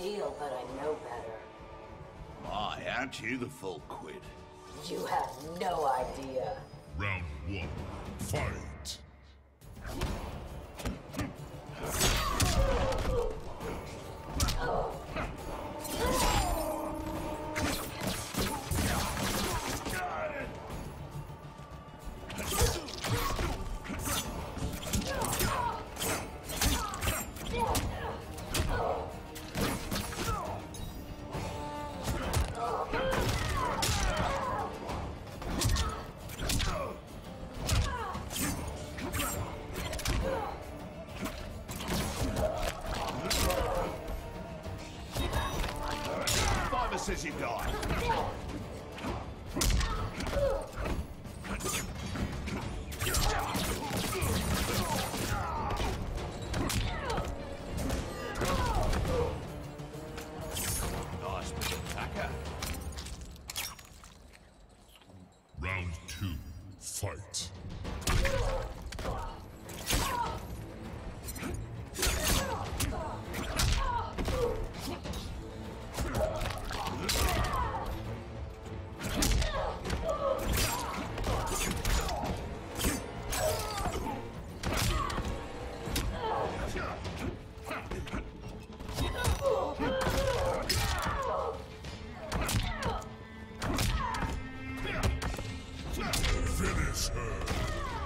feel, but I know better. My, aren't you the full quid? You have no idea. Round one, fight. Says you die. Nice fight. is heard.